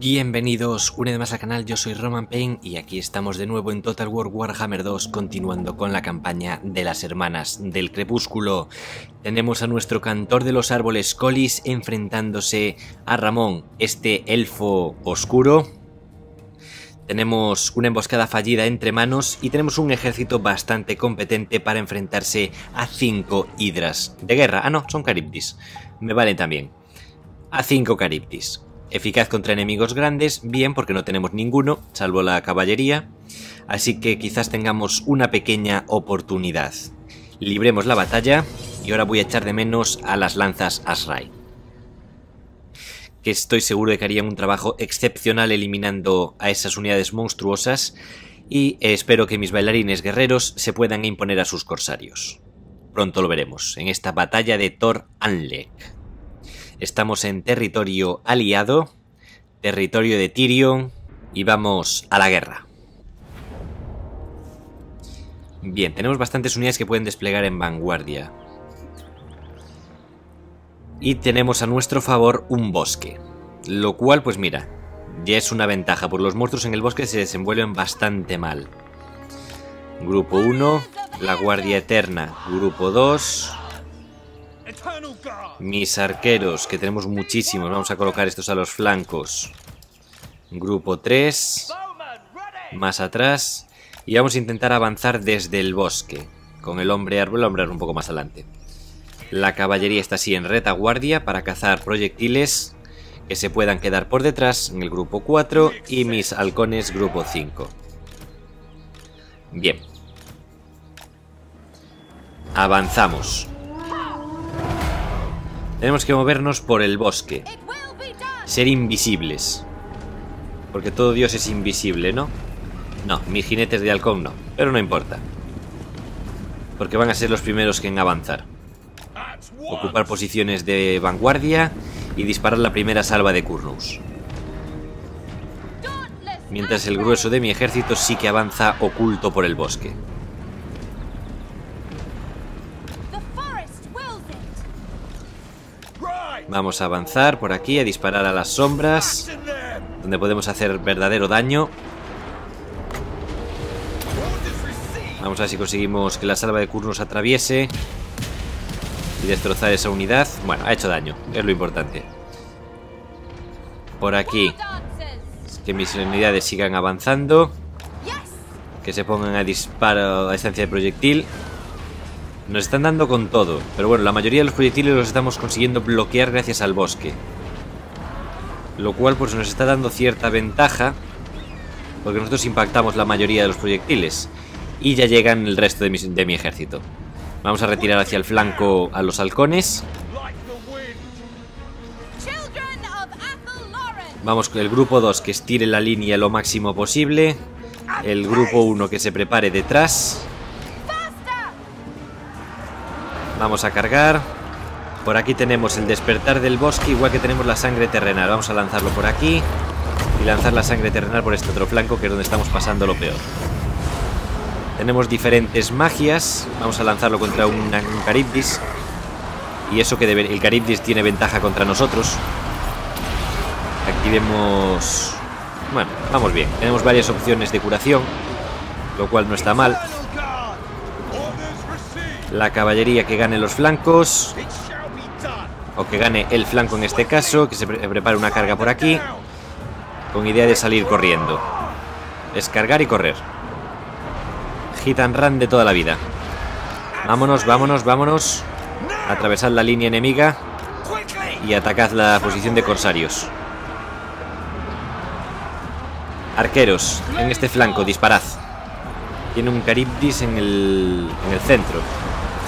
Bienvenidos una vez más al canal, yo soy Roman Payne y aquí estamos de nuevo en Total War Warhammer 2 continuando con la campaña de las hermanas del crepúsculo. Tenemos a nuestro cantor de los árboles Colis enfrentándose a Ramón, este elfo oscuro. Tenemos una emboscada fallida entre manos y tenemos un ejército bastante competente para enfrentarse a cinco hidras de guerra. Ah no, son caribdis, me valen también. A cinco caribdis. Eficaz contra enemigos grandes, bien porque no tenemos ninguno, salvo la caballería, así que quizás tengamos una pequeña oportunidad. Libremos la batalla y ahora voy a echar de menos a las lanzas Asrai. Que estoy seguro de que harían un trabajo excepcional eliminando a esas unidades monstruosas y espero que mis bailarines guerreros se puedan imponer a sus corsarios. Pronto lo veremos, en esta batalla de Thor Anlek. Estamos en territorio aliado, territorio de Tyrion, y vamos a la guerra. Bien, tenemos bastantes unidades que pueden desplegar en vanguardia. Y tenemos a nuestro favor un bosque. Lo cual, pues mira, ya es una ventaja, porque los monstruos en el bosque se desenvuelven bastante mal. Grupo 1, la Guardia Eterna. Grupo 2, mis arqueros, que tenemos muchísimos. Vamos a colocar estos a los flancos. Grupo 3. Más atrás. Y vamos a intentar avanzar desde el bosque. Con el hombre árbol, el hombre un poco más adelante. La caballería está así en retaguardia para cazar proyectiles que se puedan quedar por detrás en el grupo 4 y mis halcones grupo 5. Bien. Avanzamos. Tenemos que movernos por el bosque. Ser invisibles. Porque todo Dios es invisible, ¿no? No, mis jinetes de halcón no. Pero no importa. Porque van a ser los primeros en avanzar. Ocupar posiciones de vanguardia y disparar la primera salva de Kurnus. Mientras el grueso de mi ejército sí que avanza oculto por el bosque. Vamos a avanzar por aquí, a disparar a las sombras, donde podemos hacer verdadero daño. Vamos a ver si conseguimos que la salva de Kurnos atraviese y destrozar esa unidad. Bueno, ha hecho daño, es lo importante. Por aquí, que mis unidades sigan avanzando, que se pongan a disparo a distancia de proyectil. Nos están dando con todo, pero bueno, la mayoría de los proyectiles los estamos consiguiendo bloquear gracias al bosque. Lo cual pues nos está dando cierta ventaja, porque nosotros impactamos la mayoría de los proyectiles. Y ya llegan el resto de mi, de mi ejército. Vamos a retirar hacia el flanco a los halcones. Vamos con el grupo 2 que estire la línea lo máximo posible. El grupo 1 que se prepare detrás. Vamos a cargar. Por aquí tenemos el despertar del bosque, igual que tenemos la sangre terrenal. Vamos a lanzarlo por aquí y lanzar la sangre terrenal por este otro flanco, que es donde estamos pasando lo peor. Tenemos diferentes magias. Vamos a lanzarlo contra un, Caribdis. Y eso que el Caribdis tiene ventaja contra nosotros. Activemos... Bueno, vamos bien. Tenemos varias opciones de curación, lo cual no está mal. La caballería que gane los flancos. O que gane el flanco en este caso. Que se prepare una carga por aquí. Con idea de salir corriendo. Descargar y correr. Hit and run de toda la vida. Vámonos, vámonos, vámonos. Atravesad la línea enemiga. Y atacad la posición de corsarios. Arqueros, en este flanco, disparad. Tiene un Caribdis en el, en el centro.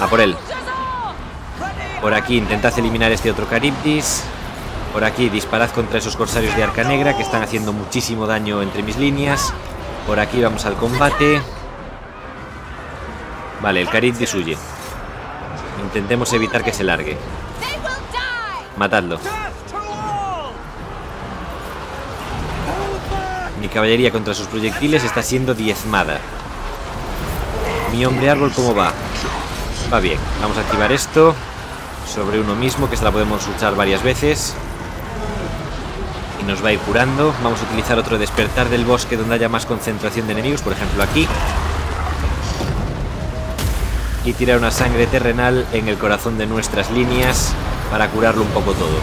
A por él. Por aquí intentad eliminar este otro Caribdis. Por aquí disparad contra esos corsarios de arca negra que están haciendo muchísimo daño entre mis líneas. Por aquí vamos al combate. Vale, el Caribdis huye. Intentemos evitar que se largue. Matadlo. Mi caballería contra sus proyectiles está siendo diezmada. Mi hombre árbol, ¿cómo va? Va bien. Vamos a activar esto sobre uno mismo, que se la podemos usar varias veces. y nos va a ir curando. Vamos a utilizar otro despertar del bosque donde haya más concentración de enemigos, por ejemplo aquí. Y tirar una sangre terrenal en el corazón de nuestras líneas para curarlo un poco todo.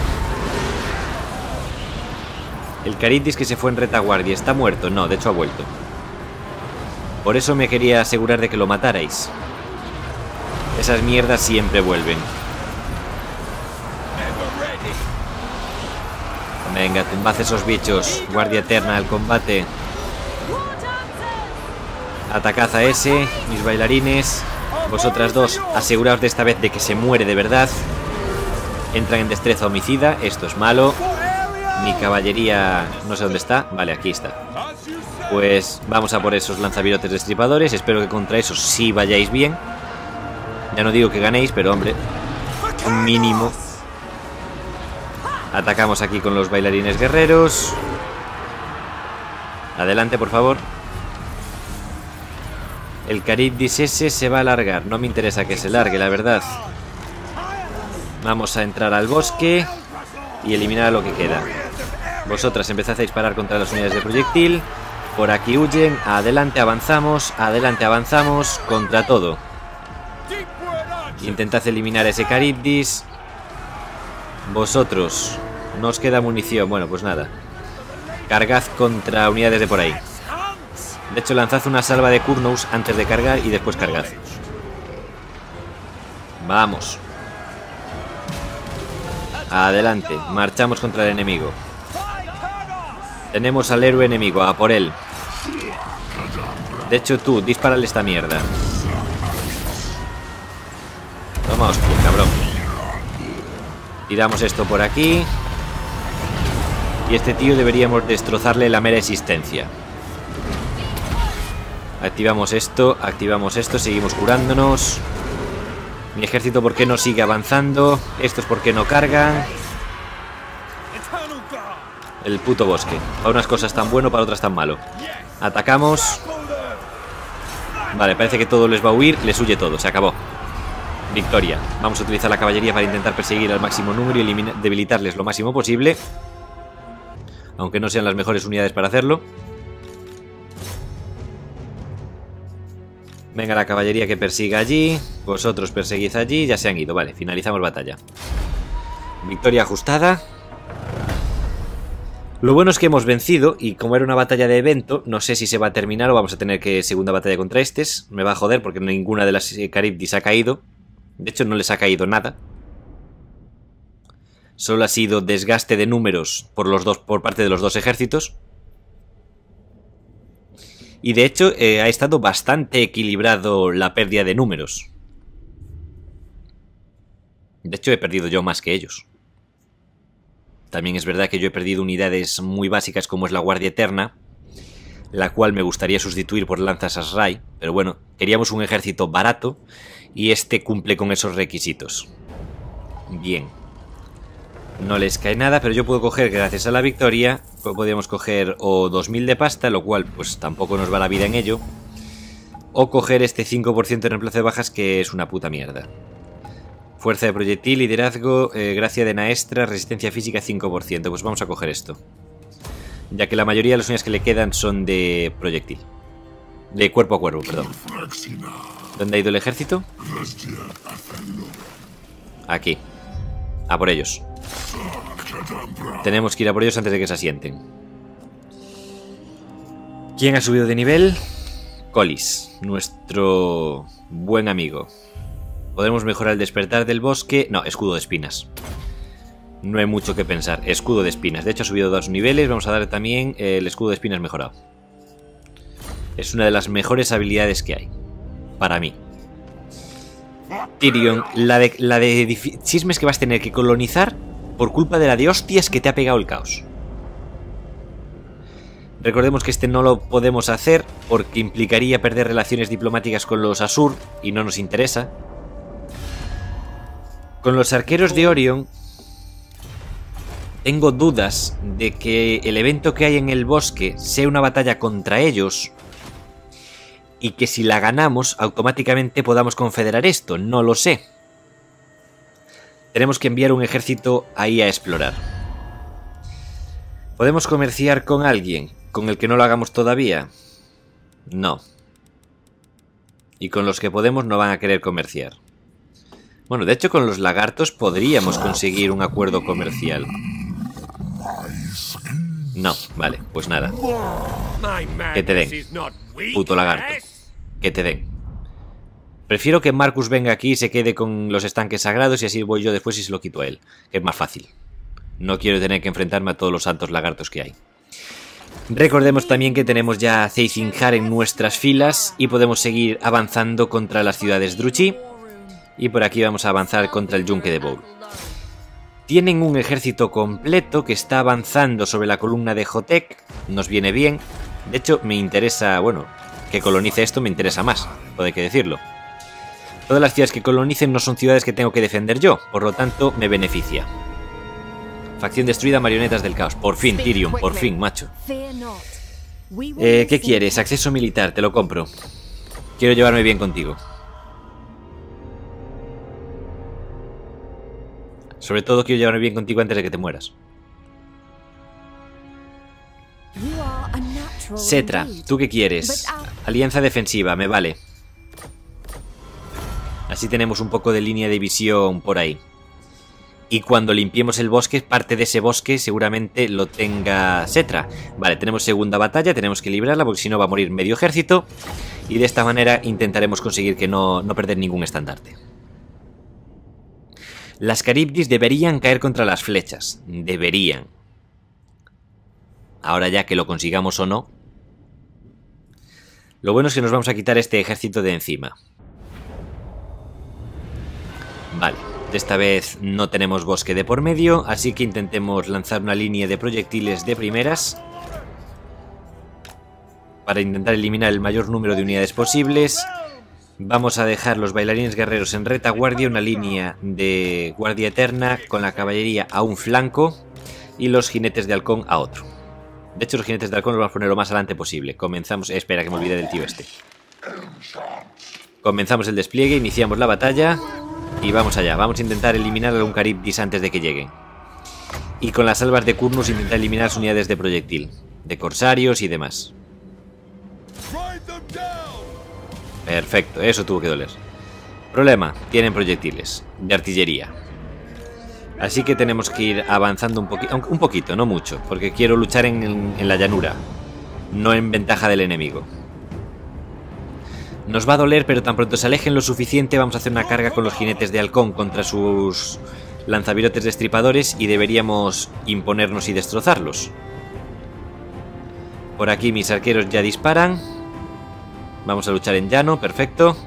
El Caritis que se fue en retaguardia, ¿está muerto? No, de hecho ha vuelto. Por eso me quería asegurar de que lo matarais. Esas mierdas siempre vuelven. Venga, tumbad esos bichos. Guardia eterna al combate. Atacad a ese, mis bailarines. Vosotras dos, aseguraos de esta vez de que se muere de verdad. Entran en destreza homicida. Esto es malo. Mi caballería... No sé dónde está. Vale, aquí está. Pues vamos a por esos lanzavirotes destripadores. Espero que contra esos sí vayáis bien. Ya no digo que ganéis, pero hombre, un mínimo. Atacamos aquí con los bailarines guerreros. Adelante, por favor. El Caribdis ese se va a alargar. No me interesa que se largue, la verdad. Vamos a entrar al bosque y eliminar a lo que queda. Vosotras empezad a disparar contra las unidades de proyectil. Por aquí huyen. Adelante avanzamos. Adelante avanzamos. Contra todo. Intentad eliminar ese Caribdis. Vosotros. No os queda munición. Bueno, pues nada. Cargad contra unidades de por ahí. De hecho, lanzad una salva de Kurnous antes de cargar y después cargad. Vamos. Adelante. Marchamos contra el enemigo. Tenemos al héroe enemigo. A por él. De hecho, tú, dispárale esta mierda. Toma, hostia, cabrón. Tiramos esto por aquí. Y este tío deberíamos destrozarle la mera existencia. Activamos esto, activamos esto, seguimos curándonos. Mi ejército, ¿por qué no sigue avanzando? Estos, ¿por qué no cargan? El puto bosque. Para unas cosas tan bueno, para otras tan malo. Atacamos. Vale, parece que todo les va a huir. Les huye todo, se acabó. Victoria. Vamos a utilizar la caballería para intentar perseguir al máximo número y debilitarles lo máximo posible. Aunque no sean las mejores unidades para hacerlo. Venga la caballería que persiga allí. Vosotros perseguid allí. Ya se han ido. Vale, finalizamos batalla. Victoria ajustada. Lo bueno es que hemos vencido y como era una batalla de evento, no sé si se va a terminar o vamos a tener que segunda batalla contra estos. Me va a joder porque ninguna de las Caribdis ha caído. De hecho, no les ha caído nada. Solo ha sido desgaste de números por, los dos, por parte de los dos ejércitos. Y de hecho, eh, ha estado bastante equilibrado la pérdida de números. De hecho, he perdido yo más que ellos. También es verdad que yo he perdido unidades muy básicas como es la Guardia Eterna, la cual me gustaría sustituir por Lanzas Asrai, pero bueno, queríamos un ejército barato y este cumple con esos requisitos. Bien. No les cae nada, pero yo puedo coger, gracias a la victoria, podríamos coger o 2000 de pasta, lo cual pues tampoco nos va la vida en ello, o coger este 5% de reemplazo de bajas que es una puta mierda. Fuerza de proyectil, liderazgo, eh, gracia de naestra, resistencia física 5%. Pues vamos a coger esto. Ya que la mayoría de las unidades que le quedan son de proyectil. De cuerpo a cuerpo, perdón. ¿Dónde ha ido el ejército? Aquí. A por ellos. Tenemos que ir a por ellos antes de que se asienten. ¿Quién ha subido de nivel? Colis, nuestro buen amigo. Podemos mejorar el despertar del bosque. No, escudo de espinas. No hay mucho que pensar. Escudo de espinas. De hecho, ha subido dos niveles. Vamos a dar también el escudo de espinas mejorado. Es una de las mejores habilidades que hay. Para mí. Tyrion, la de, chismes que vas a tener que colonizar por culpa de la de hostias que te ha pegado el caos. Recordemos que este no lo podemos hacer porque implicaría perder relaciones diplomáticas con los Asur y no nos interesa. Con los arqueros de Orion tengo dudas de que el evento que hay en el bosque sea una batalla contra ellos y que si la ganamos automáticamente podamos confederar esto, no lo sé. Tenemos que enviar un ejército ahí a explorar. ¿Podemos comerciar con alguien con el que no lo hagamos todavía? No. Y con los que podemos no van a querer comerciar. Bueno, de hecho con los lagartos podríamos conseguir un acuerdo comercial. No, vale, pues nada. Que te den. Puto lagarto. Que te den. Prefiero que Marcus venga aquí y se quede con los estanques sagrados y así voy yo después y se lo quito a él. Es más fácil. No quiero tener que enfrentarme a todos los santos lagartos que hay. Recordemos también que tenemos ya a Zeisinghar en nuestras filas y podemos seguir avanzando contra las ciudades Druchi. Y por aquí vamos a avanzar contra el Yunque de Bowl. Tienen un ejército completo que está avanzando sobre la columna de Jotek. Nos viene bien. De hecho, me interesa, bueno, que colonice esto me interesa más, puede que decirlo. Todas las ciudades que colonicen no son ciudades que tengo que defender yo, por lo tanto me beneficia. Facción destruida, marionetas del caos. Por fin, Tyrion, por fin, macho. Eh, ¿Qué quieres? Acceso militar, te lo compro. Quiero llevarme bien contigo. Sobre todo quiero llevarme bien contigo antes de que te mueras. Setra, ¿tú qué quieres? Alianza defensiva, me vale. Así tenemos un poco de línea de visión por ahí. Y cuando limpiemos el bosque, parte de ese bosque seguramente lo tenga Setra. Vale, tenemos segunda batalla, tenemos que librarla porque si no va a morir medio ejército. Y de esta manera intentaremos conseguir que no, no perder ningún estandarte. Las Caribdis deberían caer contra las flechas. Deberían. Ahora ya que lo consigamos o no. Lo bueno es que nos vamos a quitar este ejército de encima. Vale, esta vez no tenemos bosque de por medio, así que intentemos lanzar una línea de proyectiles de primeras para intentar eliminar el mayor número de unidades posibles Vamos a dejar los bailarines guerreros en retaguardia, una línea de guardia eterna con la caballería a un flanco y los jinetes de halcón a otro. De hecho, los jinetes de halcón los vamos a poner lo más adelante posible. Comenzamos... espera, que me olvide del tío este. Comenzamos el despliegue, iniciamos la batalla y vamos allá. Vamos a intentar eliminar a un Caribdis antes de que lleguen. Y con las albas de Kurnus intentar eliminar las unidades de proyectil, de corsarios y demás. Perfecto, eso tuvo que doler. Problema, tienen proyectiles de artillería. Así que tenemos que ir avanzando un, poquito, un poquito, no mucho, porque quiero luchar en, la llanura, no en ventaja del enemigo. Nos va a doler, pero tan pronto se alejen lo suficiente, vamos a hacer una carga con los jinetes de halcón contra sus lanzavirotes destripadores y deberíamos imponernos y destrozarlos. Por aquí mis arqueros ya disparan. Vamos a luchar en llano, perfecto.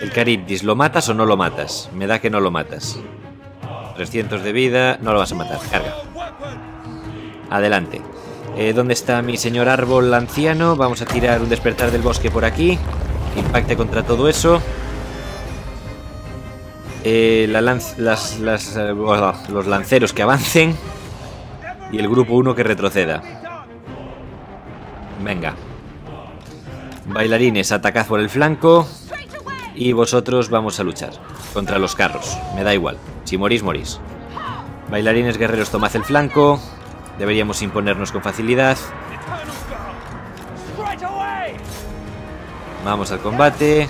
El Caribdis, ¿lo matas o no lo matas? Me da que no lo matas. 300 de vida, no lo vas a matar, carga. Adelante. Eh, ¿Dónde está mi señor árbol anciano? Vamos a tirar un despertar del bosque por aquí. impacte contra todo eso. Eh, la las, eh, los lanceros que avancen. Y el grupo 1 que retroceda. Venga. Bailarines, atacad por el flanco. Y vosotros vamos a luchar contra los carros. Me da igual. Si morís, morís. Bailarines guerreros, tomad el flanco. Deberíamos imponernos con facilidad. Vamos al combate.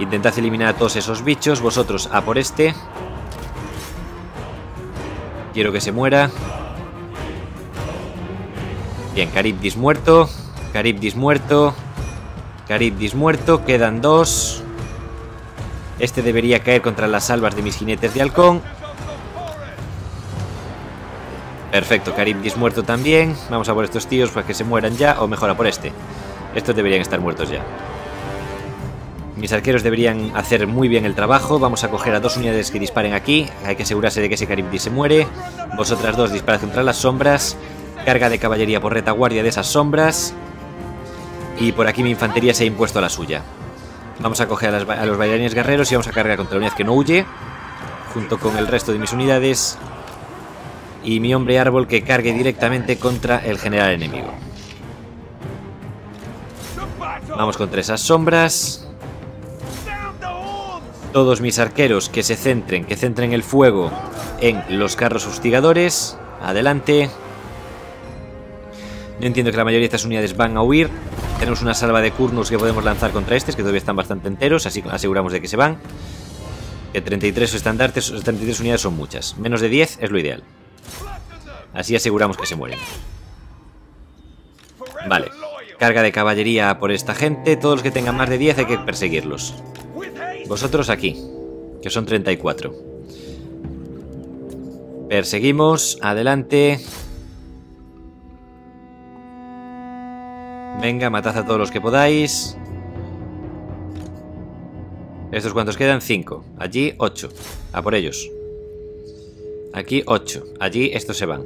Intentad eliminar a todos esos bichos. Vosotros a por este. Quiero que se muera. Bien, Caribdis muerto. Caribdis muerto. Caribdis muerto. Quedan dos. Este debería caer contra las albas de mis jinetes de halcón. Perfecto, Caribdis muerto también. Vamos a por estos tíos para que se mueran ya. O mejor, a por este. Estos deberían estar muertos ya. Mis arqueros deberían hacer muy bien el trabajo. Vamos a coger a dos unidades que disparen aquí. Hay que asegurarse de que ese Caribdis se muere. Vosotras dos disparad contra las sombras. Carga de caballería por retaguardia de esas sombras. Y por aquí mi infantería se ha impuesto a la suya. Vamos a coger a, los bailarines guerreros y vamos a cargar contra la unidad que no huye. Junto con el resto de mis unidades. Y mi hombre árbol que cargue directamente contra el general enemigo. Vamos contra esas sombras. Todos mis arqueros que se centren, que centren el fuego en los carros hostigadores. Adelante. No entiendo que la mayoría de estas unidades van a huir. Tenemos una salva de Kurnus que podemos lanzar contra estos, que todavía están bastante enteros, así aseguramos de que se van. Que 33 estandartes, 33 unidades son muchas. Menos de 10 es lo ideal. Así aseguramos que se mueren. Vale. Carga de caballería por esta gente. Todos los que tengan más de 10 hay que perseguirlos. Vosotros aquí, que son 34. Perseguimos, adelante. Venga, matad a todos los que podáis. ¿Estos cuantos quedan? 5. Allí 8. A por ellos. Aquí 8. Allí estos se van.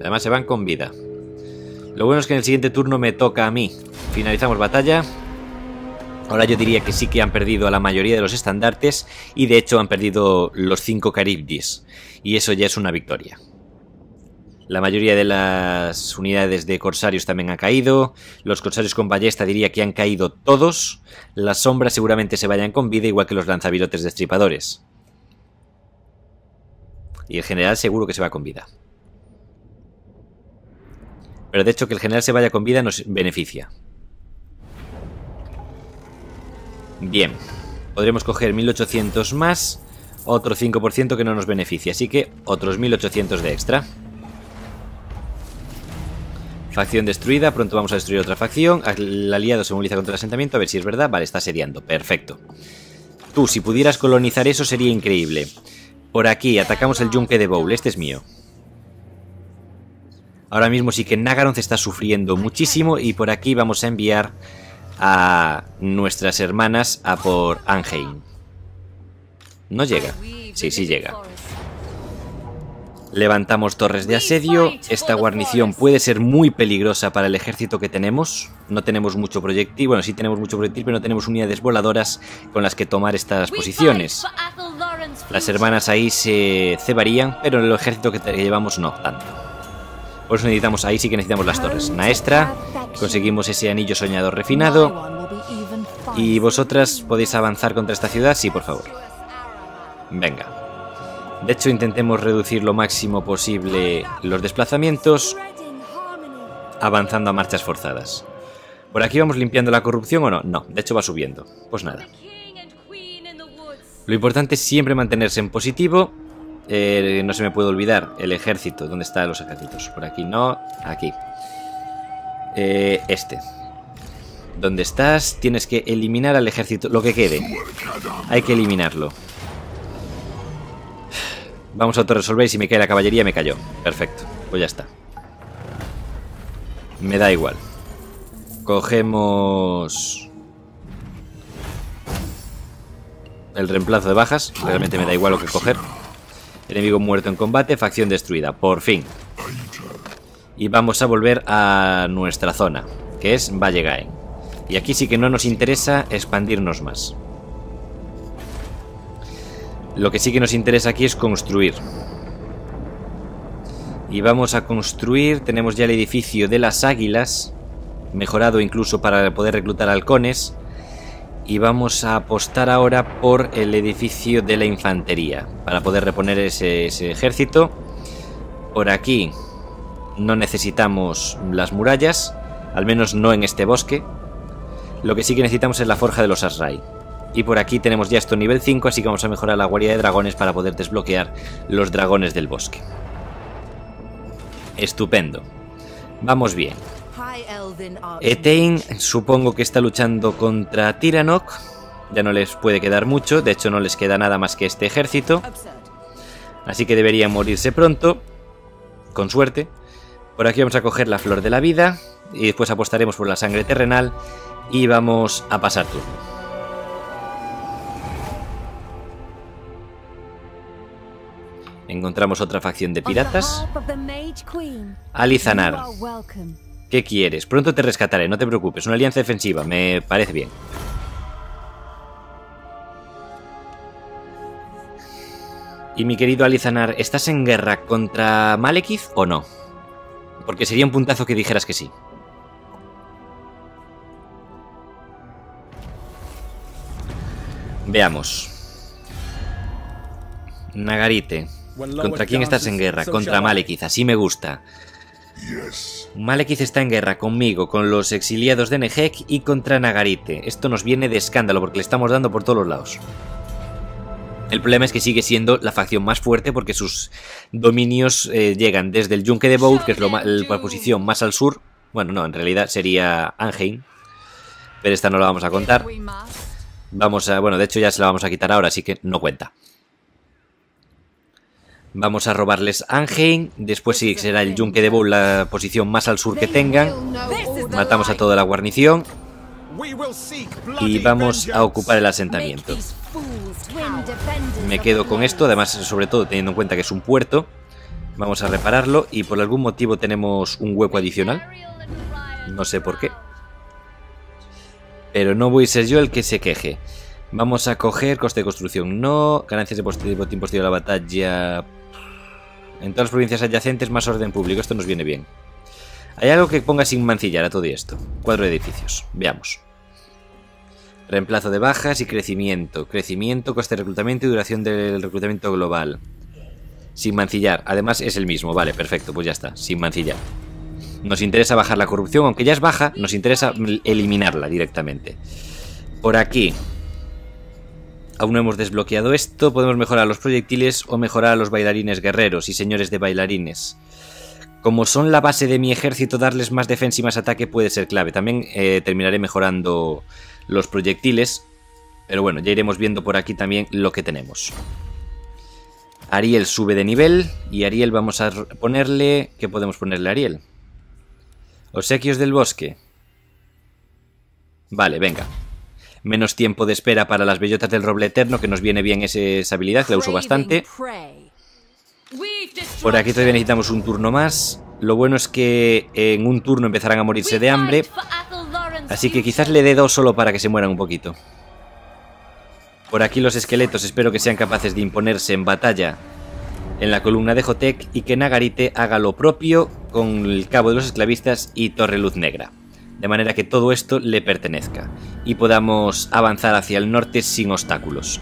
Además se van con vida. Lo bueno es que en el siguiente turno me toca a mí. Finalizamos batalla. Ahora yo diría que sí que han perdido a la mayoría de los estandartes y de hecho han perdido los 5 Caribdis. Y eso ya es una victoria. La mayoría de las unidades de corsarios también ha caído. Los corsarios con ballesta diría que han caído todos. Las sombras seguramente se vayan con vida, igual que los lanzavirotes destripadores. Y el general seguro que se va con vida. Pero de hecho que el general se vaya con vida nos beneficia. Bien. Podremos coger 1800 más. Otro 5% que no nos beneficia. Así que otros 1800 de extra. Facción destruida, pronto vamos a destruir otra facción. El aliado se moviliza contra el asentamiento, a ver si es verdad. Vale, está asediando, perfecto. Tú, si pudieras colonizar eso sería increíble. Por aquí, atacamos el yunque de Bowl, este es mío. Ahora mismo sí que Nagaroth está sufriendo muchísimo y por aquí vamos a enviar a nuestras hermanas a por Anheim. No llega. Sí, sí llega. Levantamos torres de asedio. Esta guarnición puede ser muy peligrosa para el ejército que tenemos. No tenemos mucho proyectil. Bueno, sí tenemos mucho proyectil, pero no tenemos unidades voladoras con las que tomar estas posiciones. Las hermanas ahí se cebarían, pero el ejército que llevamos no tanto. Por eso necesitamos, ahí sí que necesitamos las torres. Maestra, conseguimos ese anillo soñador refinado. ¿Y vosotras podéis avanzar contra esta ciudad? Sí, por favor. Venga. De hecho, intentemos reducir lo máximo posible los desplazamientos, avanzando a marchas forzadas. ¿Por aquí vamos limpiando la corrupción o no? No, de hecho va subiendo. Pues nada. Lo importante es siempre mantenerse en positivo. Eh, no se me puede olvidar el ejército. ¿Dónde están los ejércitos? Por aquí no, aquí. Eh, este. ¿Dónde estás? Tienes que eliminar al ejército, lo que quede. Hay que eliminarlo. Vamos a autorresolver y si me cae la caballería me cayó. Perfecto, pues ya está. Me da igual. Cogemos... El reemplazo de bajas. Realmente me da igual lo que coger. Enemigo muerto en combate, facción destruida. Por fin. Y vamos a volver a nuestra zona, que es Valle Gaen. Y aquí sí que no nos interesa expandirnos más. Lo que sí que nos interesa aquí es construir. Y vamos a construir, tenemos ya el edificio de las águilas, mejorado incluso para poder reclutar halcones. Y vamos a apostar ahora por el edificio de la infantería, para poder reponer ese, ejército. Por aquí no necesitamos las murallas, al menos no en este bosque. Lo que sí que necesitamos es la forja de los Asrai. Y por aquí tenemos ya esto nivel 5, así que vamos a mejorar la guardia de dragones para poder desbloquear los dragones del bosque. Estupendo. Vamos bien. Etain supongo que está luchando contra Tiranok. Ya no les puede quedar mucho, de hecho no les queda nada más que este ejército. Así que deberían morirse pronto. Con suerte. Por aquí vamos a coger la flor de la vida. Y después apostaremos por la sangre terrenal. Y vamos a pasar turno. Encontramos otra facción de piratas. Alizanar. ¿Qué quieres? Pronto te rescataré, no te preocupes. Una alianza defensiva, me parece bien. Y mi querido Alizanar, ¿estás en guerra contra Malekith o no? Porque sería un puntazo que dijeras que sí. Veamos. Nagarite. ¿Contra quién estás en guerra? Contra Malekith, así me gusta. Malekith está en guerra conmigo, con los exiliados de Nehek y contra Nagarite. Esto nos viene de escándalo porque le estamos dando por todos los lados. El problema es que sigue siendo la facción más fuerte porque sus dominios eh, llegan desde el Yunque de Boud, que es la posición más al sur. Bueno, no, en realidad sería Anheim. Pero esta no la vamos a contar. Vamos a... Bueno, de hecho ya se la vamos a quitar ahora, así que no cuenta. Vamos a robarles Anheim. Después sí será el Yunque de Bowl la posición más al sur que tengan. Matamos a toda la guarnición. Y vamos a ocupar el asentamiento. Me quedo con esto, además sobre todo teniendo en cuenta que es un puerto. Vamos a repararlo y por algún motivo tenemos un hueco adicional. No sé por qué. Pero no voy a ser yo el que se queje. Vamos a coger coste de construcción. No. Ganancias de tiempo posterior a la batalla. En todas las provincias adyacentes más orden público. Esto nos viene bien. Hay algo que ponga sin mancillar a todo esto. Cuadro de edificios. Veamos. Reemplazo de bajas y crecimiento. Crecimiento, coste de reclutamiento y duración del reclutamiento global. Sin mancillar. Además es el mismo. Vale, perfecto. Pues ya está. Sin mancillar. Nos interesa bajar la corrupción. Aunque ya es baja, nos interesa eliminarla directamente. Por aquí. Aún no hemos desbloqueado esto. Podemos mejorar los proyectiles o mejorar a los bailarines guerreros y señores de bailarines. Como son la base de mi ejército, darles más defensa y más ataque puede ser clave. También eh, terminaré mejorando los proyectiles. Pero bueno, ya iremos viendo por aquí también lo que tenemos. Ariel sube de nivel y Ariel vamos a ponerle... ¿Qué podemos ponerle a Ariel? Obsequios del bosque. Vale, venga. Menos tiempo de espera para las bellotas del roble eterno, que nos viene bien esa habilidad, que la uso bastante. Por aquí todavía necesitamos un turno más. Lo bueno es que en un turno empezarán a morirse de hambre. Así que quizás le dé dos solo para que se mueran un poquito. Por aquí los esqueletos espero que sean capaces de imponerse en batalla en la columna de Jotek y que Nagarite haga lo propio con el cabo de los esclavistas y Torre Luz Negra. De manera que todo esto le pertenezca y podamos avanzar hacia el norte sin obstáculos.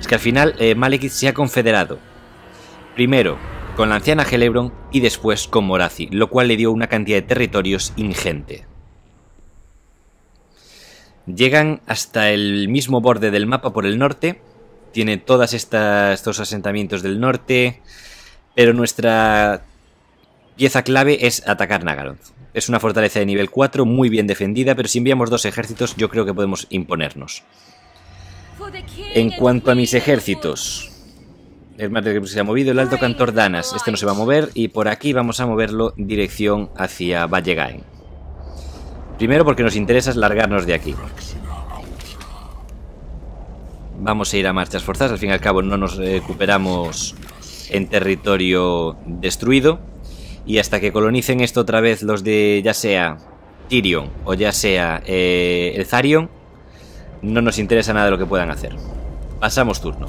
Es que al final eh, Malekith se ha confederado. Primero con la anciana Gelebron y después con Morazi, lo cual le dio una cantidad de territorios ingente. Llegan hasta el mismo borde del mapa por el norte. Tiene todos estos asentamientos del norte. Pero nuestra pieza clave es atacar Nagaroth. Es una fortaleza de nivel 4 muy bien defendida, pero si enviamos dos ejércitos yo creo que podemos imponernos. En cuanto a mis ejércitos, el más que se ha movido el alto cantor Danas. Este no se va a mover y por aquí vamos a moverlo dirección hacia Vallegain. Primero porque nos interesa largarnos de aquí. Vamos a ir a marchas forzadas, al fin y al cabo no nos recuperamos en territorio destruido. Y hasta que colonicen esto otra vez los de ya sea Tyrion o ya sea eh, el Zarion, no nos interesa nada de lo que puedan hacer. Pasamos turno.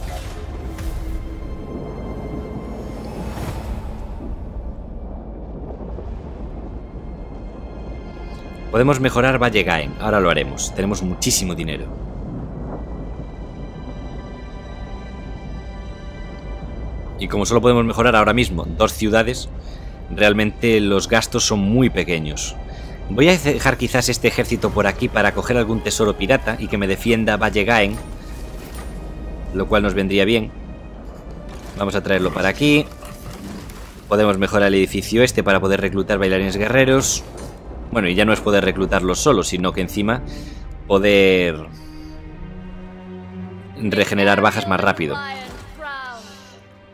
Podemos mejorar Valle Gaen, ahora lo haremos. Tenemos muchísimo dinero. Y como solo podemos mejorar ahora mismo dos ciudades, realmente los gastos son muy pequeños. Voy a dejar quizás este ejército por aquí para coger algún tesoro pirata y que me defienda Valle Gaen, lo cual nos vendría bien. Vamos a traerlo para aquí. Podemos mejorar el edificio este para poder reclutar bailarines guerreros. Bueno, y ya no es poder reclutarlos solos, sino que encima poder regenerar bajas más rápido.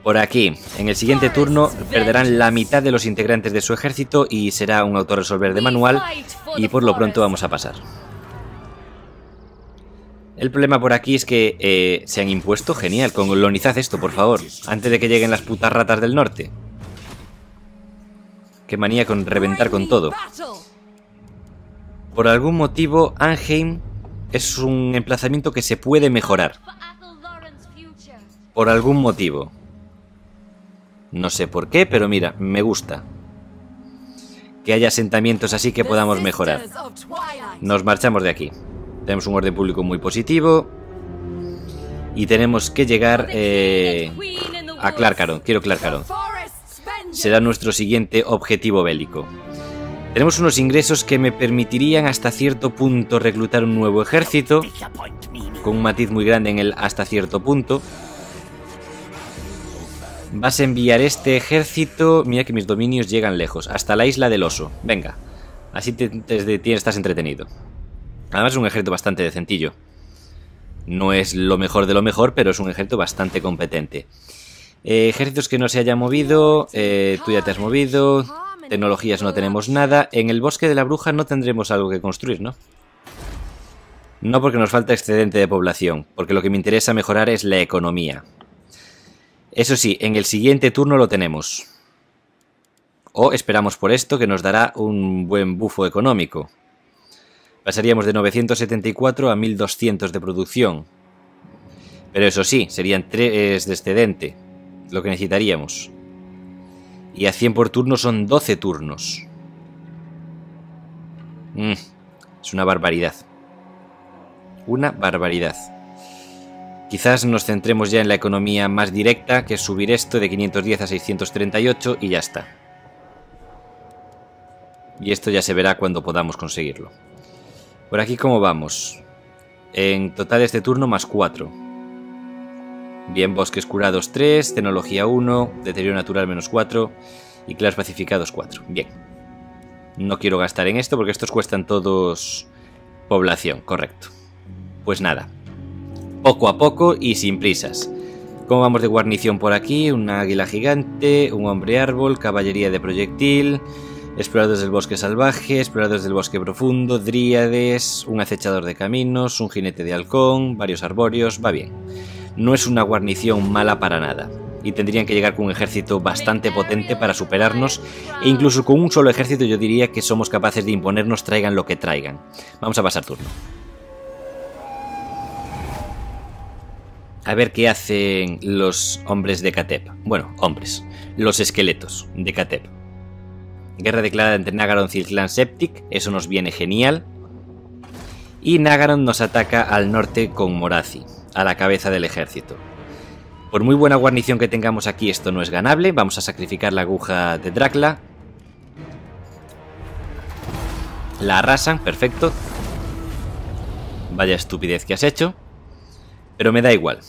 Por aquí, en el siguiente turno perderán la mitad de los integrantes de su ejército y será un autorresolver de manual y por lo pronto vamos a pasar. El problema por aquí es que eh, se han impuesto, genial, colonizad esto, por favor, antes de que lleguen las putas ratas del norte. Qué manía con reventar con todo. Por algún motivo, Anheim es un emplazamiento que se puede mejorar. Por algún motivo. No sé por qué, pero mira, me gusta. Que haya asentamientos así que podamos mejorar. Nos marchamos de aquí. Tenemos un orden público muy positivo. Y tenemos que llegar eh, a Clark Quiero Clark Será nuestro siguiente objetivo bélico. Tenemos unos ingresos que me permitirían hasta cierto punto reclutar un nuevo ejército, con un matiz muy grande en el hasta cierto punto. Vas a enviar este ejército, mira que mis dominios llegan lejos, hasta la isla del oso. Venga, así te, te, estás entretenido. Además es un ejército bastante decentillo. No es lo mejor de lo mejor, pero es un ejército bastante competente. Eh, ejércitos que no se haya movido, eh, tú ya te has movido, Tecnologías no tenemos nada. En el bosque de la bruja no tendremos algo que construir, ¿no? No porque nos falta excedente de población, porque lo que me interesa mejorar es la economía. Eso sí, en el siguiente turno lo tenemos. O esperamos por esto, que nos dará un buen bufo económico. Pasaríamos de 974 a 1200 de producción. Pero eso sí, serían 3 de excedente, lo que necesitaríamos. Y a 100 por turno son 12 turnos. Mm, es una barbaridad. Una barbaridad. Quizás nos centremos ya en la economía más directa, que es subir esto de 510 a 638 y ya está. Y esto ya se verá cuando podamos conseguirlo. Por aquí, ¿cómo vamos? En total este turno más 4. Bien, bosques curados 3, tecnología 1, deterioro natural menos 4 y claros pacificados 4. Bien. No quiero gastar en esto porque estos cuestan todos población, correcto. Pues nada. Poco a poco y sin prisas. ¿Cómo vamos de guarnición por aquí? Una águila gigante, un hombre árbol, caballería de proyectil, exploradores del bosque salvaje, exploradores del bosque profundo, dríades, un acechador de caminos, un jinete de halcón, varios arbóreos, va bien no es una guarnición mala para nada. Y tendrían que llegar con un ejército bastante potente para superarnos. E incluso con un solo ejército yo diría que somos capaces de imponernos traigan lo que traigan. Vamos a pasar turno. A ver qué hacen los hombres de Katep. Bueno, hombres. Los esqueletos de Katep. Guerra declarada entre Nagaron y el clan Septic. Eso nos viene genial. Y Nagaron nos ataca al norte con Morazi a la cabeza del ejército. Por muy buena guarnición que tengamos aquí, esto no es ganable. Vamos a sacrificar la aguja de Dracla. La arrasan, perfecto. Vaya estupidez que has hecho. Pero me da igual.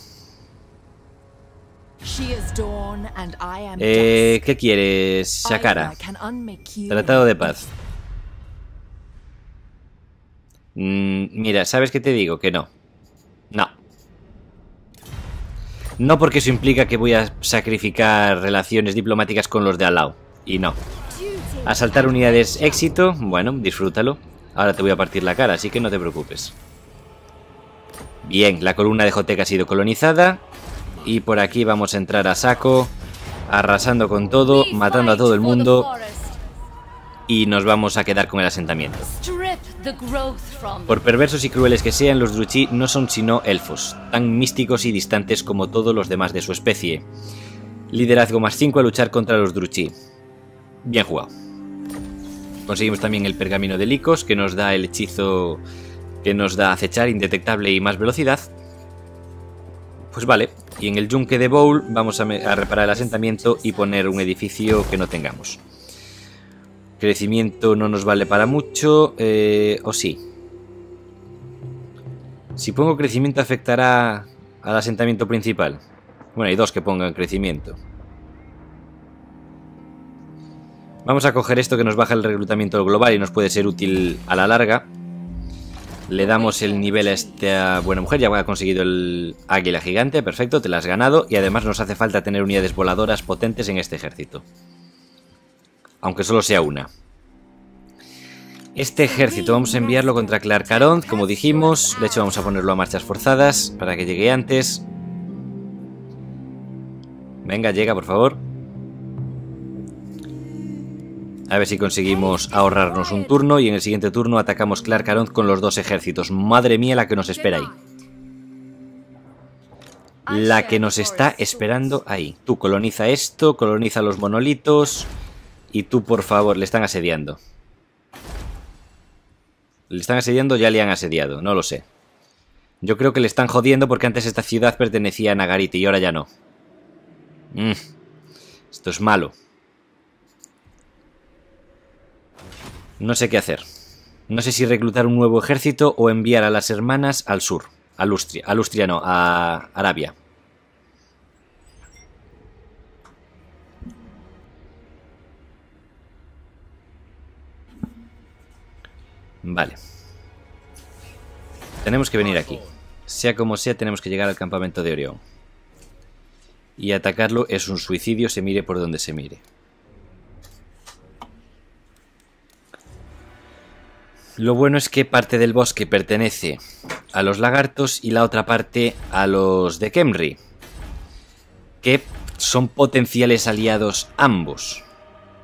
Eh, ¿Qué quieres, Shakara? Tratado de paz. Mm, mira, ¿sabes qué te digo? Que no. No. No porque eso implica que voy a sacrificar relaciones diplomáticas con los de al lado. Y no. Asaltar unidades éxito. Bueno, disfrútalo. Ahora te voy a partir la cara, así que no te preocupes. Bien, la columna de Joteca ha sido colonizada. Y por aquí vamos a entrar a saco. Arrasando con todo, matando a todo el mundo y nos vamos a quedar con el asentamiento. Por perversos y crueles que sean, los Druchi no son sino elfos, tan místicos y distantes como todos los demás de su especie. Liderazgo más 5 a luchar contra los Druchi. Bien jugado. Conseguimos también el pergamino de Licos, que nos da el hechizo que nos da acechar indetectable y más velocidad. Pues vale, y en el yunque de Bowl vamos a, reparar el asentamiento y poner un edificio que no tengamos. Crecimiento no nos vale para mucho. Eh, ¿O sí? Si pongo crecimiento afectará al asentamiento principal. Bueno, hay dos que pongan crecimiento. Vamos a coger esto que nos baja el reclutamiento global y nos puede ser útil a la larga. Le damos el nivel a esta buena mujer. Ya ha conseguido el águila gigante. Perfecto, te la has ganado. Y además nos hace falta tener unidades voladoras potentes en este ejército aunque solo sea una. Este ejército vamos a enviarlo contra Clark como dijimos. De hecho, vamos a ponerlo a marchas forzadas para que llegue antes. Venga, llega, por favor. A ver si conseguimos ahorrarnos un turno y en el siguiente turno atacamos Clark con los dos ejércitos. Madre mía la que nos espera ahí. La que nos está esperando ahí. Tú coloniza esto, coloniza los monolitos... Y tú, por favor, le están asediando. ¿Le están asediando ya le han asediado? No lo sé. Yo creo que le están jodiendo porque antes esta ciudad pertenecía a Nagarit y ahora ya no. Mm. Esto es malo. No sé qué hacer. No sé si reclutar un nuevo ejército o enviar a las hermanas al sur. A Lustria. No, a Arabia. Vale. Tenemos que venir aquí. Sea como sea, tenemos que llegar al campamento de Orión. Y atacarlo es un suicidio, se mire por donde se mire. Lo bueno es que parte del bosque pertenece a los lagartos y la otra parte a los de Kemri, que son potenciales aliados ambos.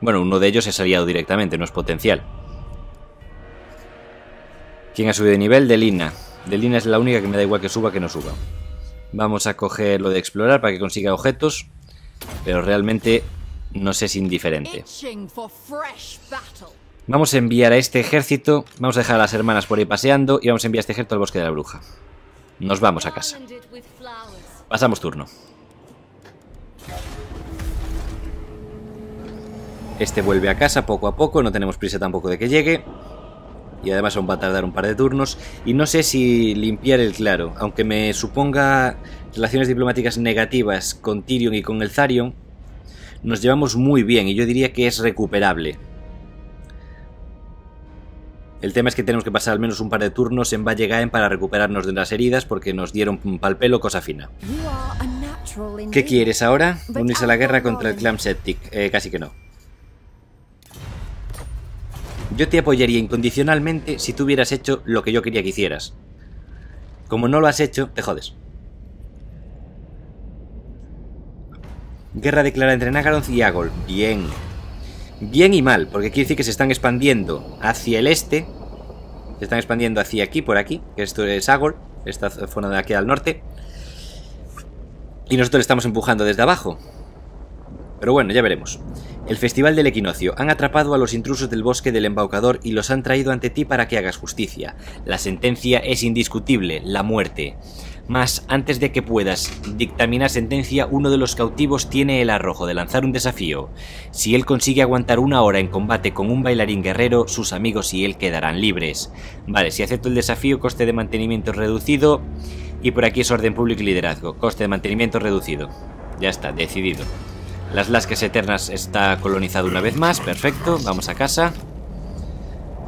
Bueno, uno de ellos es aliado directamente, no es potencial. ¿Quién ha subido de nivel? Delina. Delina es la única que me da igual que suba que no suba. Vamos a coger lo de explorar para que consiga objetos, pero realmente no sé si indiferente. Vamos a enviar a este ejército, vamos a dejar a las hermanas por ahí paseando y vamos a enviar a este ejército al bosque de la bruja. Nos vamos a casa. Pasamos turno. Este vuelve a casa poco a poco, no tenemos prisa tampoco de que llegue. Y además aún va a tardar un par de turnos. Y no sé si limpiar el claro, aunque me suponga relaciones diplomáticas negativas con Tyrion y con el Zarion, nos llevamos muy bien y yo diría que es recuperable. El tema es que tenemos que pasar al menos un par de turnos en Valle Gaen para recuperarnos de las heridas porque nos dieron pal pelo cosa fina. ¿Qué quieres ahora? Unirse a la guerra contra el clan Septic. Eh, casi que no. Yo te apoyaría incondicionalmente si tú hubieras hecho lo que yo quería que hicieras. Como no lo has hecho, te jodes. Guerra declarada entre Nagaroth y Agol. Bien. Bien y mal, porque quiere decir que se están expandiendo hacia el este. Se están expandiendo hacia aquí, por aquí, que esto es Agol, esta zona de aquí al norte. Y nosotros le estamos empujando desde abajo. Pero bueno, ya veremos. El Festival del Equinoccio. Han atrapado a los intrusos del bosque del embaucador y los han traído ante ti para que hagas justicia. La sentencia es indiscutible, la muerte. Mas antes de que puedas dictaminar sentencia, uno de los cautivos tiene el arrojo de lanzar un desafío. Si él consigue aguantar una hora en combate con un bailarín guerrero, sus amigos y él quedarán libres. Vale, si acepto el desafío, coste de mantenimiento reducido. Y por aquí es orden público y liderazgo. Coste de mantenimiento reducido. Ya está, decidido. Las Lasques Eternas está colonizado una vez más, perfecto, vamos a casa.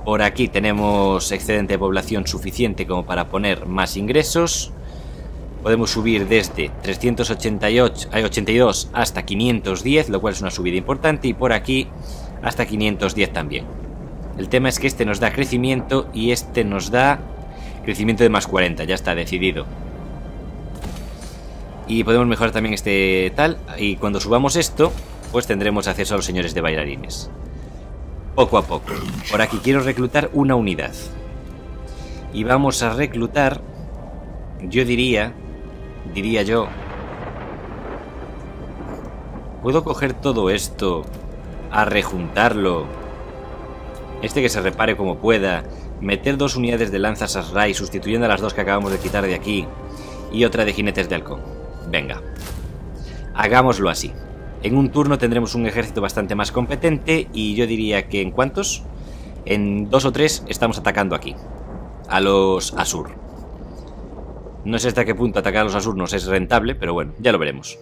Por aquí tenemos excedente de población suficiente como para poner más ingresos. Podemos subir desde 388, 82 hasta 510, lo cual es una subida importante, y por aquí hasta 510 también. El tema es que este nos da crecimiento y este nos da crecimiento de más 40, ya está decidido. Y podemos mejorar también este tal, y cuando subamos esto, pues tendremos acceso a los señores de bailarines. Poco a poco. Por aquí quiero reclutar una unidad. Y vamos a reclutar, yo diría, diría yo. Puedo coger todo esto, a rejuntarlo, este que se repare como pueda, meter dos unidades de lanzas Asrai sustituyendo a las dos que acabamos de quitar de aquí y otra de jinetes de halcón. Venga, hagámoslo así. En un turno tendremos un ejército bastante más competente y yo diría que en cuantos, en dos o tres estamos atacando aquí, a los Asur. No sé hasta qué punto atacar a los asurnos es rentable, pero bueno, ya lo veremos.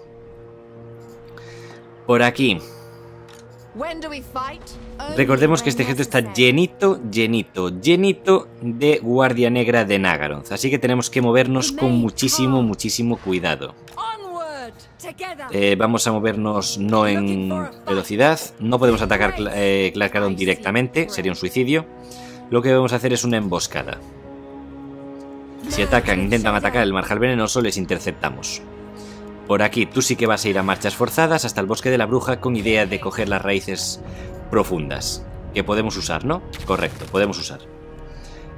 Por aquí. Recordemos que este ejército está llenito, llenito, llenito de Guardia Negra de Nagaroth. Así que tenemos que movernos con muchísimo, muchísimo cuidado. Eh, vamos a movernos no en velocidad. No podemos atacar eh, directamente, sería un suicidio. Lo que vamos a hacer es una emboscada. Si atacan, intentan atacar el marjal venenoso, les interceptamos. Por aquí, tú sí que vas a ir a marchas forzadas hasta el bosque de la bruja con idea de coger las raíces profundas. Que podemos usar, ¿no? Correcto, podemos usar.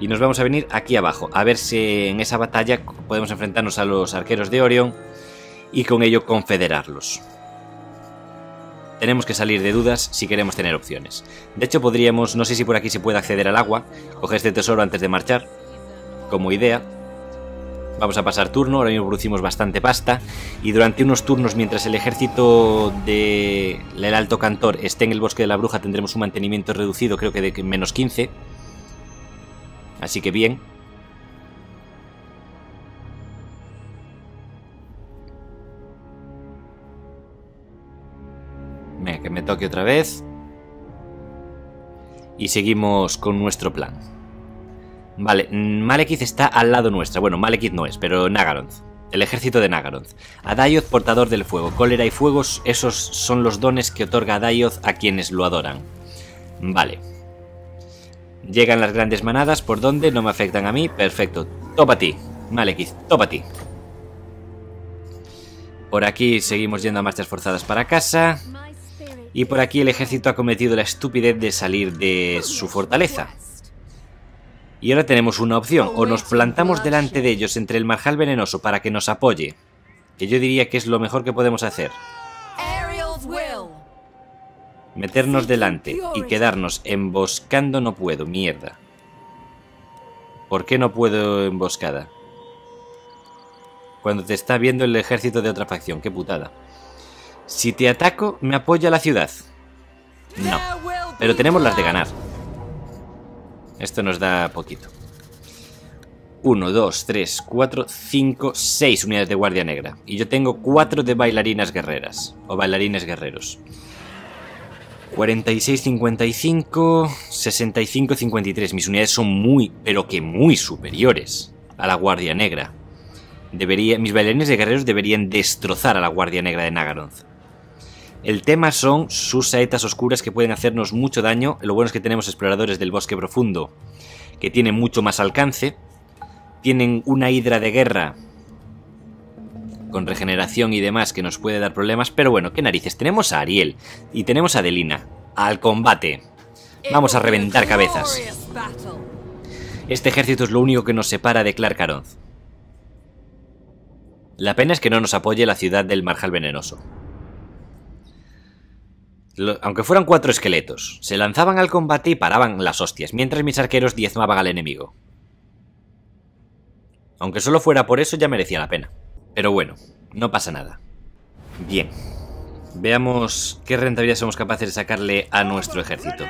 Y nos vamos a venir aquí abajo, a ver si en esa batalla podemos enfrentarnos a los arqueros de Orion y con ello confederarlos. Tenemos que salir de dudas si queremos tener opciones. De hecho, podríamos, no sé si por aquí se puede acceder al agua, coger este tesoro antes de marchar, como idea, Vamos a pasar turno, ahora mismo producimos bastante pasta y durante unos turnos mientras el ejército del Alto Cantor esté en el Bosque de la Bruja tendremos un mantenimiento reducido, creo que de menos 15. Así que bien. Venga, que me toque otra vez. Y seguimos con nuestro plan. Vale, Malekith está al lado nuestra. Bueno, Malekith no es, pero Nagaroth. El ejército de Nagaroth. Adayoth, portador del fuego. Cólera y fuegos, esos son los dones que otorga Adayoth a quienes lo adoran. Vale. Llegan las grandes manadas, ¿por dónde? No me afectan a mí. Perfecto. Topa a ti, Malekith, topa a ti. Por aquí seguimos yendo a marchas forzadas para casa. Y por aquí el ejército ha cometido la estupidez de salir de su fortaleza. Y ahora tenemos una opción, o nos plantamos delante de ellos entre el marjal venenoso para que nos apoye, que yo diría que es lo mejor que podemos hacer. Meternos delante y quedarnos emboscando no puedo, mierda. ¿Por qué no puedo emboscada? Cuando te está viendo el ejército de otra facción, qué putada. Si te ataco, me apoya la ciudad. No, pero tenemos las de ganar. Esto nos da poquito. 1, 2, 3, 4, 5, 6 unidades de guardia negra. Y yo tengo 4 de bailarinas guerreras. O bailarines guerreros. 46, 55, 65, 53. Mis unidades son muy, pero que muy superiores a la guardia negra. Debería, mis bailarines de guerreros deberían destrozar a la guardia negra de Nagaroth. El tema son sus saetas oscuras que pueden hacernos mucho daño. Lo bueno es que tenemos exploradores del bosque profundo que tienen mucho más alcance. Tienen una hidra de guerra con regeneración y demás que nos puede dar problemas. Pero bueno, qué narices. Tenemos a Ariel y tenemos a Delina. Al combate. Vamos a reventar cabezas. Este ejército es lo único que nos separa de Clark La pena es que no nos apoye la ciudad del Marjal Venenoso aunque fueran cuatro esqueletos, se lanzaban al combate y paraban las hostias, mientras mis arqueros diezmaban al enemigo. Aunque solo fuera por eso ya merecía la pena. Pero bueno, no pasa nada. Bien. Veamos qué rentabilidad somos capaces de sacarle a nuestro ejército.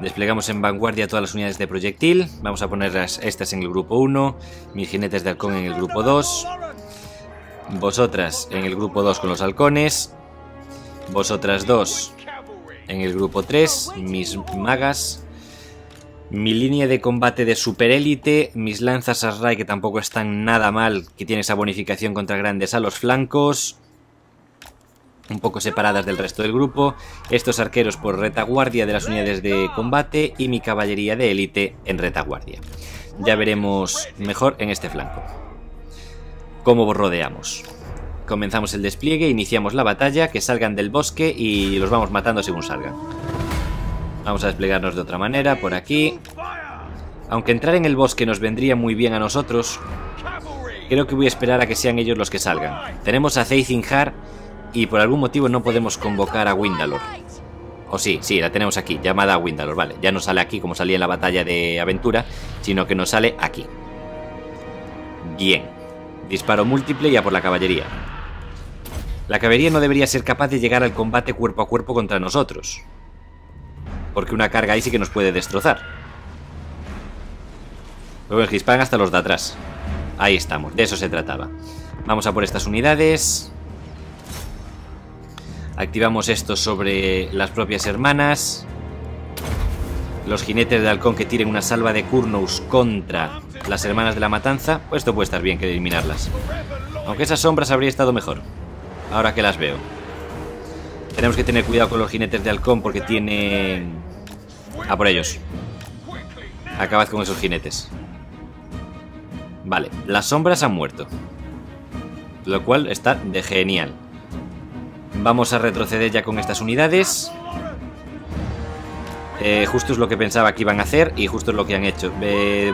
Desplegamos en vanguardia todas las unidades de proyectil. Vamos a poner estas en el grupo 1. Mis jinetes de halcón en el grupo 2. Vosotras en el grupo 2 con los halcones. Vosotras dos en el grupo 3, mis magas, mi línea de combate de superélite, mis lanzas Asrai que tampoco están nada mal, que tiene esa bonificación contra grandes a los flancos, un poco separadas del resto del grupo, estos arqueros por retaguardia de las unidades de combate y mi caballería de élite en retaguardia. Ya veremos mejor en este flanco. Cómo rodeamos. Comenzamos el despliegue, iniciamos la batalla, que salgan del bosque y los vamos matando según salgan. Vamos a desplegarnos de otra manera, por aquí. Aunque entrar en el bosque nos vendría muy bien a nosotros, creo que voy a esperar a que sean ellos los que salgan. Tenemos a Zeithinhar y por algún motivo no podemos convocar a Windalor. O sí, sí, la tenemos aquí, llamada a Windalor, vale. Ya no sale aquí como salía en la batalla de aventura, sino que nos sale aquí. Bien. Disparo múltiple y a por la caballería. La caballería no debería ser capaz de llegar al combate cuerpo a cuerpo contra nosotros. Porque una carga ahí sí que nos puede destrozar. Luego disparan hasta los de atrás. Ahí estamos, de eso se trataba. Vamos a por estas unidades. Activamos esto sobre las propias hermanas. Los jinetes de halcón que tiren una salva de Kurnous contra las hermanas de la matanza. Pues esto puede estar bien que eliminarlas. Aunque esas sombras habría estado mejor ahora que las veo. Tenemos que tener cuidado con los jinetes de halcón porque tienen... A por ellos. Acabad con esos jinetes. Vale, las sombras han muerto. Lo cual está de genial. Vamos a retroceder ya con estas unidades. Eh, justo es lo que pensaba que iban a hacer y justo es lo que han hecho.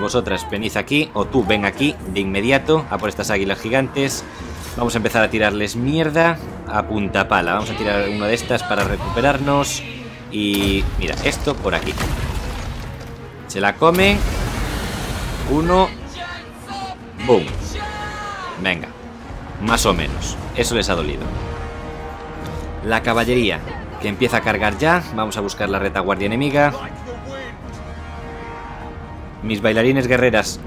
vosotras venid aquí, o tú ven aquí de inmediato a por estas águilas gigantes. Vamos a empezar a tirarles mierda a punta pala. Vamos a tirar una de estas para recuperarnos. Y mira, esto por aquí. Se la come. Uno. Boom. Venga. Más o menos. Eso les ha dolido. La caballería, que empieza a cargar ya. Vamos a buscar la retaguardia enemiga. Mis bailarines guerreras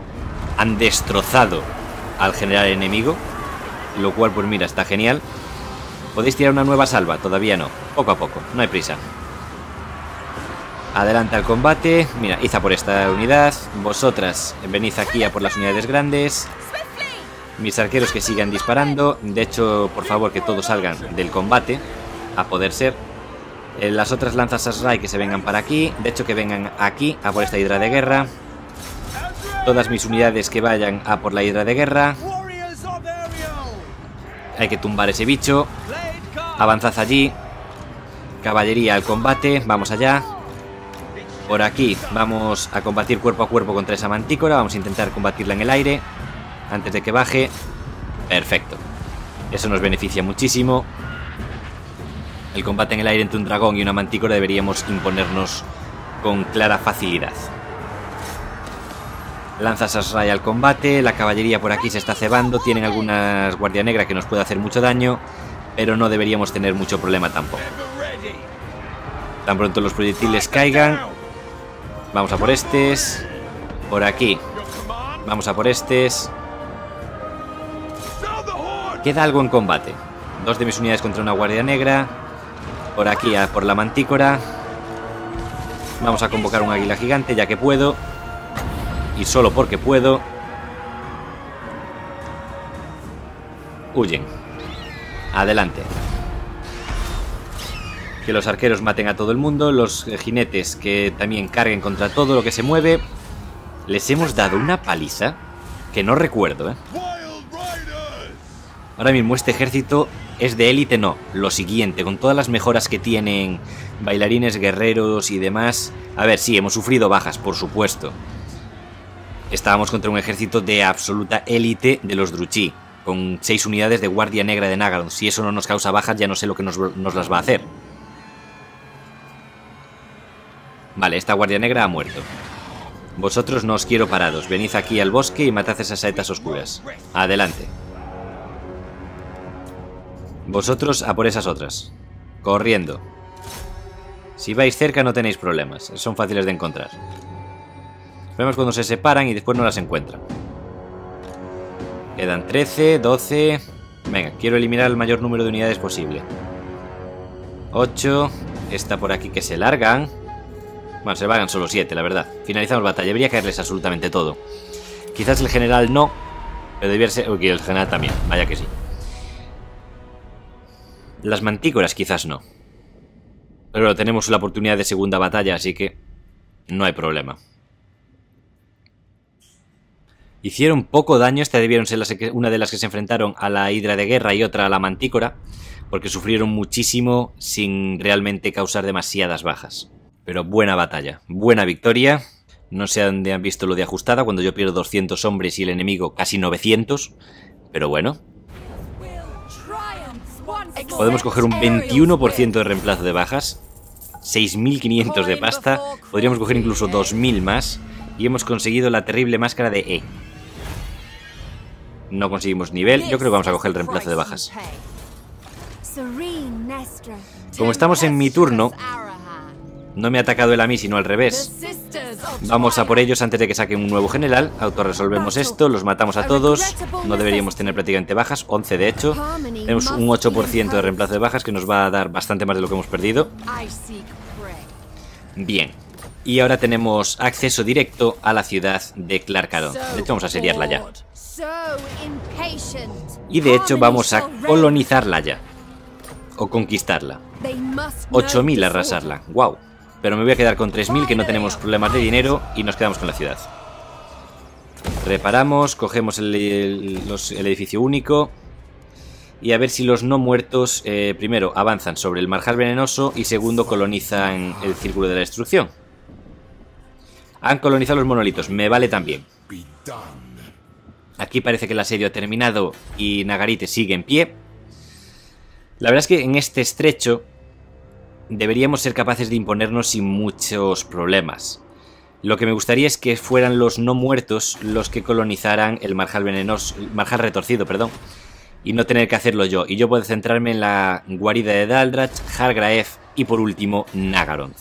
han destrozado al general enemigo. Lo cual, pues mira, está genial. ¿Podéis tirar una nueva salva? Todavía no. Poco a poco, no hay prisa. Adelante al combate. Mira, Iza por esta unidad. Vosotras venid aquí a por las unidades grandes. Mis arqueros que sigan disparando. De hecho, por favor, que todos salgan del combate. A poder ser. Eh, las otras lanzas Asrai que se vengan para aquí. De hecho, que vengan aquí a por esta hidra de guerra. Todas mis unidades que vayan a por la hidra de guerra. Hay que tumbar ese bicho. Avanzad allí. Caballería al combate. Vamos allá. Por aquí vamos a combatir cuerpo a cuerpo contra esa mantícora. Vamos a intentar combatirla en el aire. Antes de que baje. Perfecto. Eso nos beneficia muchísimo. El combate en el aire entre un dragón y una mantícora deberíamos imponernos con clara facilidad. Lanzas Asray al combate, la caballería por aquí se está cebando, tienen algunas guardia negra que nos puede hacer mucho daño, pero no deberíamos tener mucho problema tampoco. Tan pronto los proyectiles caigan, Vamos a por estes. Por aquí. Vamos a por estes. Queda algo en combate. Dos de mis unidades contra una guardia negra. Por aquí a por la mantícora. Vamos a convocar un águila gigante ya que puedo. Y solo porque puedo. Huyen. Adelante que los arqueros maten a todo el mundo, los jinetes que también carguen contra todo lo que se mueve. Les hemos dado una paliza que no recuerdo, ¿eh? Ahora mismo este ejército es de élite, no. Lo siguiente, con todas las mejoras que tienen bailarines, guerreros y demás. A ver, sí, hemos sufrido bajas, por supuesto. Estábamos contra un ejército de absoluta élite de los Druchi, con seis unidades de Guardia Negra de Nagaron. Si eso no nos causa bajas, ya no sé lo que nos, nos las va a hacer. Vale, esta guardia negra ha muerto. Vosotros no os quiero parados. Venid aquí al bosque y matad esas saetas oscuras. Adelante. Vosotros a por esas otras. Corriendo. Si vais cerca no tenéis problemas. Son fáciles de encontrar. El problema es cuando se separan y después no las encuentran. Quedan 13, 12... Venga, quiero eliminar el mayor número de unidades posible. 8. Esta por aquí que se largan. Bueno, se vagan solo 7, la verdad. Finalizamos batalla. Debería caerles absolutamente todo. Quizás el general no, pero debería ser... Uy, el general también. Vaya que sí. Las mantícoras quizás no. Pero tenemos la oportunidad de segunda batalla, así que no hay problema. Hicieron poco daño, esta debieron ser una de las que se enfrentaron a la hidra de guerra y otra a la mantícora, porque sufrieron muchísimo sin realmente causar demasiadas bajas. Pero buena batalla, buena victoria. No sé dónde han visto lo de ajustada, cuando yo pierdo 200 hombres y el enemigo casi 900. Pero bueno. Podemos coger un 21% de reemplazo de bajas. 6.500 de pasta. Podríamos coger incluso 2.000 más. Y hemos conseguido la terrible máscara de E. No conseguimos nivel. Yo creo que vamos a coger el reemplazo de bajas. Como estamos en mi turno, no me ha atacado él a mí, sino al revés. Vamos a por ellos antes de que saquen un nuevo general. Autorresolvemos esto, los matamos a todos. No deberíamos tener prácticamente bajas, 11 de hecho. Tenemos un 8% de reemplazo de bajas que nos va a dar bastante más de lo que hemos perdido. Bien. Y ahora tenemos acceso directo a la ciudad de Clarkadon. De hecho, vamos a seriarla ya. Y de hecho, vamos a colonizarla ya. O conquistarla. 8.000 arrasarla. ¡Wow! Pero me voy a quedar con 3.000 que no tenemos problemas de dinero y nos quedamos con la ciudad. Reparamos, cogemos el, edificio único y a ver si los no muertos, eh, primero, avanzan sobre el marjal venenoso y segundo, colonizan el círculo de la destrucción. Han colonizado los monolitos, me vale también. Aquí parece que el asedio ha terminado y Nagarite sigue en pie. La verdad es que en este estrecho deberíamos ser capaces de imponernos sin muchos problemas. Lo que me gustaría es que fueran los no muertos los que colonizaran el marjal venenoso, marjal retorcido, perdón. Y no tener que hacerlo yo. Y yo puedo centrarme en la guarida de Daldrach, Hargraef y por último Nagaroth.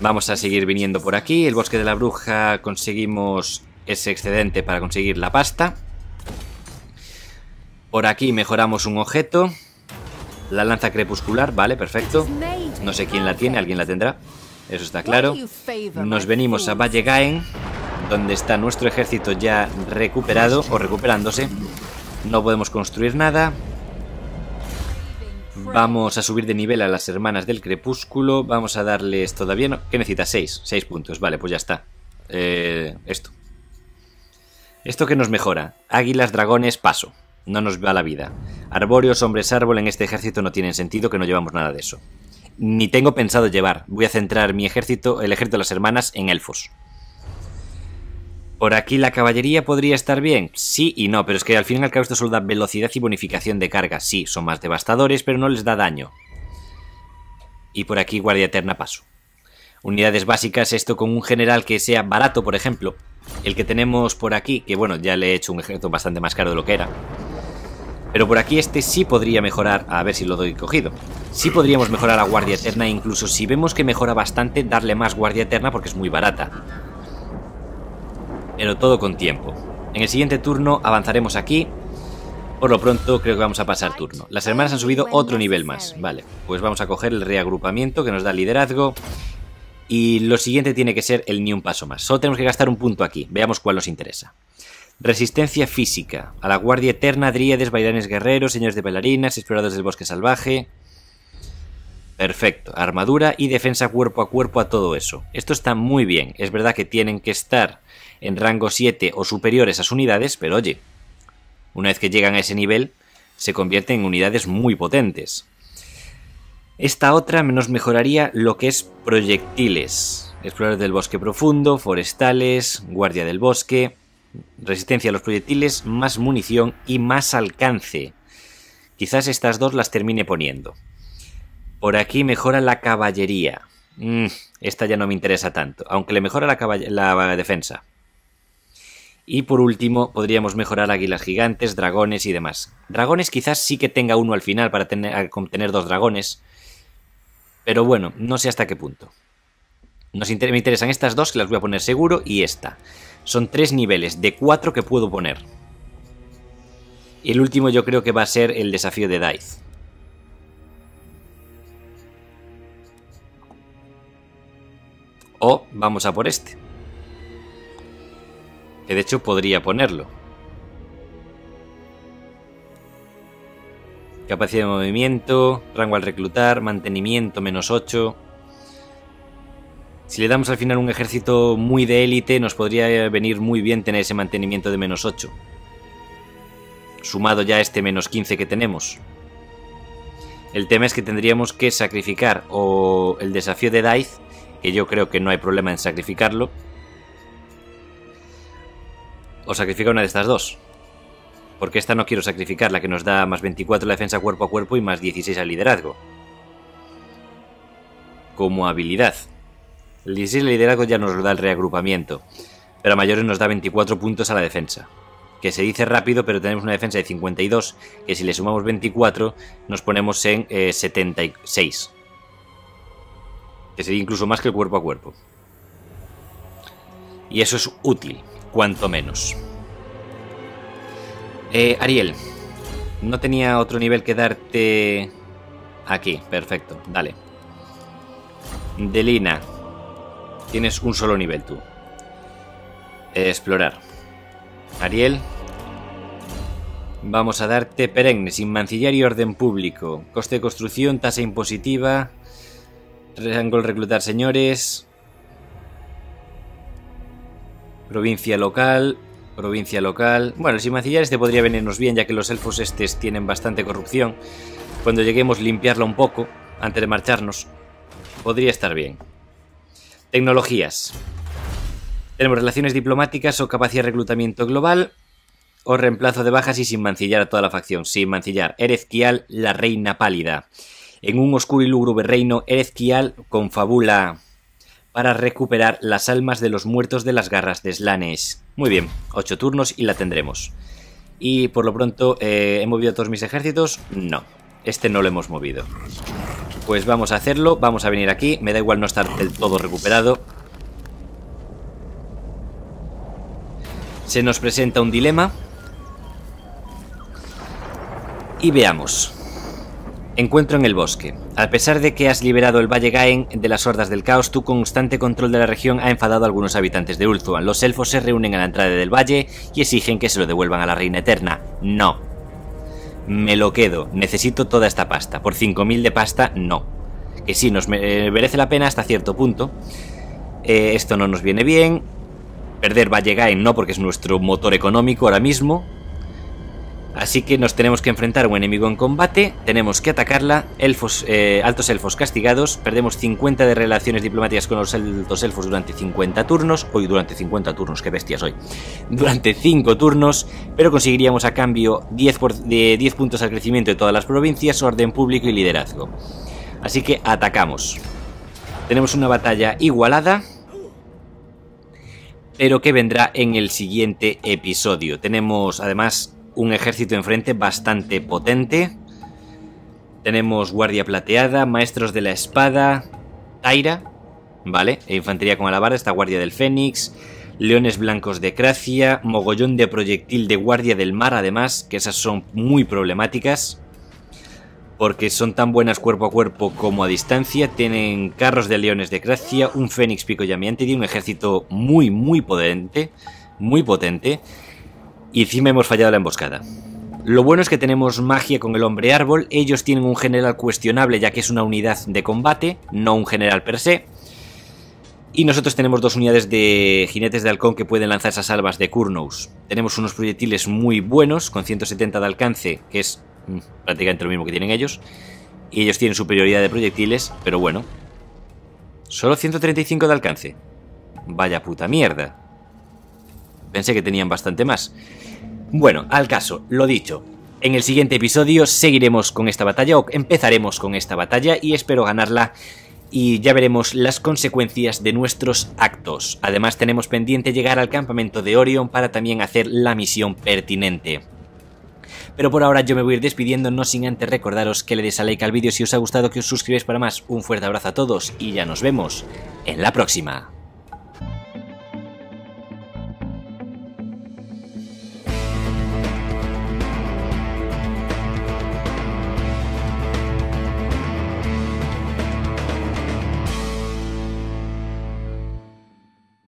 Vamos a seguir viniendo por aquí. El bosque de la bruja conseguimos ese excedente para conseguir la pasta. Por aquí mejoramos un objeto. La lanza crepuscular, vale, perfecto. No sé quién la tiene, alguien la tendrá. Eso está claro. Nos venimos a Valle Gaen, donde está nuestro ejército ya recuperado o recuperándose. No podemos construir nada. Vamos a subir de nivel a las hermanas del crepúsculo. Vamos a darles todavía... ¿Qué necesita? 6. 6 puntos. Vale, pues ya está. Eh, esto. ¿Esto que nos mejora? Águilas, dragones, paso. No nos va la vida. Arbóreos, hombres árbol en este ejército no tienen sentido que no llevamos nada de eso. Ni tengo pensado llevar. Voy a centrar mi ejército, el ejército de las hermanas, en elfos. Por aquí la caballería podría estar bien. Sí y no, pero es que al fin y al cabo esto solo da velocidad y bonificación de carga. Sí, son más devastadores, pero no les da daño. Y por aquí guardia eterna paso. Unidades básicas, esto con un general que sea barato, por ejemplo. El que tenemos por aquí, que bueno, ya le he hecho un ejército bastante más caro de lo que era. Pero por aquí este sí podría mejorar, a ver si lo doy cogido. Sí podríamos mejorar a Guardia Eterna, incluso si vemos que mejora bastante, darle más Guardia Eterna porque es muy barata. Pero todo con tiempo. En el siguiente turno avanzaremos aquí. Por lo pronto creo que vamos a pasar turno. Las hermanas han subido otro nivel más. Vale, pues vamos a coger el reagrupamiento que nos da liderazgo. Y lo siguiente tiene que ser el ni un paso más. Solo tenemos que gastar un punto aquí. Veamos cuál nos interesa. Resistencia física. A la Guardia Eterna, Dríades, Bailanes Guerreros, Señores de Bailarinas, Exploradores del Bosque Salvaje. Perfecto. Armadura y defensa cuerpo a cuerpo a todo eso. Esto está muy bien. Es verdad que tienen que estar en rango 7 o superiores a sus unidades, pero oye, una vez que llegan a ese nivel, se convierten en unidades muy potentes. Esta otra nos mejoraría lo que es proyectiles. Exploradores del bosque profundo, forestales, guardia del bosque resistencia a los proyectiles, más munición y más alcance. Quizás estas dos las termine poniendo. Por aquí mejora la caballería. Mm, esta ya no me interesa tanto, aunque le mejora la, la defensa. Y por último, podríamos mejorar águilas gigantes, dragones y demás. Dragones quizás sí que tenga uno al final para tener dos dragones. Pero bueno, no sé hasta qué punto. Nos me interesan estas dos, que las voy a poner seguro, y esta. Son tres niveles de cuatro que puedo poner. Y el último yo creo que va a ser el desafío de Dice. O vamos a por este. Que de hecho podría ponerlo. Capacidad de movimiento, rango al reclutar, mantenimiento menos 8. Si le damos al final un ejército muy de élite, nos podría venir muy bien tener ese mantenimiento de menos 8. Sumado ya a este menos 15 que tenemos. El tema es que tendríamos que sacrificar o el desafío de Dice, que yo creo que no hay problema en sacrificarlo, o sacrificar una de estas dos. Porque esta no quiero sacrificar, la que nos da más 24 la defensa cuerpo a cuerpo y más 16 al liderazgo. Como habilidad. El 16 liderazgo ya nos lo da el reagrupamiento, pero a mayores nos da 24 puntos a la defensa. Que se dice rápido, pero tenemos una defensa de 52, que si le sumamos 24 nos ponemos en 76. Eh, que sería incluso más que el cuerpo a cuerpo. Y eso es útil, cuanto menos. Eh, Ariel, no tenía otro nivel que darte aquí, perfecto, dale. Delina, Tienes un solo nivel tú. Explorar. Ariel. Vamos a darte perenne, sin mancillar y orden público. Coste de construcción, tasa impositiva. Triángulo reclutar señores. Provincia local. Provincia local. Bueno, sin mancillar este podría venirnos bien, ya que los elfos estes tienen bastante corrupción. Cuando lleguemos limpiarla un poco, antes de marcharnos, podría estar bien. Tecnologías. Tenemos relaciones diplomáticas o capacidad de reclutamiento global o reemplazo de bajas y sin mancillar a toda la facción. Sin mancillar. Erezquial, la reina pálida. En un oscuro y lúgubre reino, Erezquial confabula para recuperar las almas de los muertos de las garras de Slanesh. Muy bien, 8 turnos y la tendremos. Y por lo pronto, eh, ¿he movido todos mis ejércitos? No, este no lo hemos movido. Pues vamos a hacerlo, vamos a venir aquí, me da igual no estar del todo recuperado. Se nos presenta un dilema. Y veamos. Encuentro en el bosque. A pesar de que has liberado el Valle Gaen de las hordas del caos, tu constante control de la región ha enfadado a algunos habitantes de Ulthuan. Los elfos se reúnen a la entrada del valle y exigen que se lo devuelvan a la Reina Eterna. No. Me lo quedo. Necesito toda esta pasta. Por 5.000 de pasta, no. Que sí, nos eh, merece la pena hasta cierto punto. Eh, esto no nos viene bien. Perder Valle Gaen no, porque es nuestro motor económico ahora mismo. Así que nos tenemos que enfrentar a un enemigo en combate, tenemos que atacarla, elfos, eh, altos elfos castigados, perdemos 50 de relaciones diplomáticas con los altos elfos durante 50 turnos, hoy durante 50 turnos, qué bestias hoy, durante 5 turnos, pero conseguiríamos a cambio 10, de 10 puntos al crecimiento de todas las provincias, orden público y liderazgo. Así que atacamos. Tenemos una batalla igualada, pero que vendrá en el siguiente episodio. Tenemos además un ejército enfrente bastante potente. Tenemos guardia plateada, maestros de la espada, Taira, ¿vale? E infantería con alabarda, esta guardia del Fénix, leones blancos de Cracia, mogollón de proyectil de guardia del mar, además, que esas son muy problemáticas. Porque son tan buenas cuerpo a cuerpo como a distancia. Tienen carros de leones de Cracia, un Fénix pico llameante y un ejército muy, muy potente. Muy potente. Y encima hemos fallado la emboscada. Lo bueno es que tenemos magia con el hombre árbol, ellos tienen un general cuestionable ya que es una unidad de combate, no un general per se. Y nosotros tenemos dos unidades de jinetes de halcón que pueden lanzar esas albas de Kurnous. Tenemos unos proyectiles muy buenos, con 170 de alcance, que es mm, prácticamente lo mismo que tienen ellos. Y ellos tienen superioridad de proyectiles, pero bueno. Solo 135 de alcance. Vaya puta mierda. Pensé que tenían bastante más. Bueno, al caso, lo dicho. En el siguiente episodio seguiremos con esta batalla, o empezaremos con esta batalla, y espero ganarla y ya veremos las consecuencias de nuestros actos. Además tenemos pendiente llegar al campamento de Orion para también hacer la misión pertinente. Pero por ahora yo me voy a ir despidiendo, no sin antes recordaros que le des a like al vídeo si os ha gustado, que os suscribáis para más. Un fuerte abrazo a todos y ya nos vemos en la próxima.